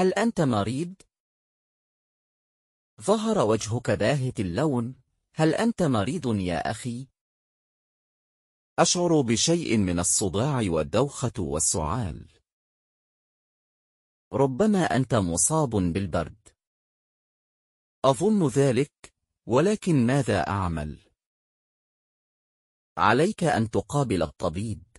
هل أنت مريض؟ ظهر وجهك باهت اللون هل أنت مريض يا أخي؟ أشعر بشيء من الصداع والدوخة والسعال ربما أنت مصاب بالبرد أظن ذلك ولكن ماذا أعمل؟ عليك أن تقابل الطبيب